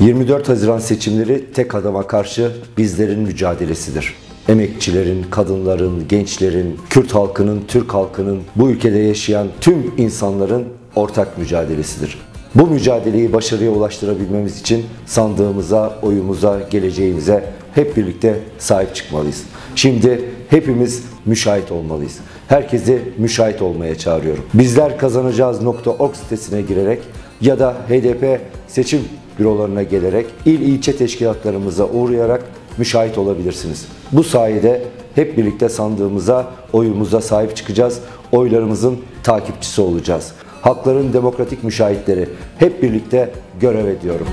24 Haziran seçimleri tek adama karşı bizlerin mücadelesidir. Emekçilerin, kadınların, gençlerin, Kürt halkının, Türk halkının, bu ülkede yaşayan tüm insanların ortak mücadelesidir. Bu mücadeleyi başarıya ulaştırabilmemiz için sandığımıza, oyumuza, geleceğimize hep birlikte sahip çıkmalıyız. Şimdi hepimiz müşahit olmalıyız. Herkesi müşahit olmaya çağırıyorum. Bizler kazanacağız.org sitesine girerek ya da HDP seçim bürolarına gelerek il ilçe teşkilatlarımıza uğrayarak müşahit olabilirsiniz. Bu sayede hep birlikte sandığımıza, oyumuza sahip çıkacağız. Oylarımızın takipçisi olacağız. Halkların demokratik müşahitleri hep birlikte görev ediyorum.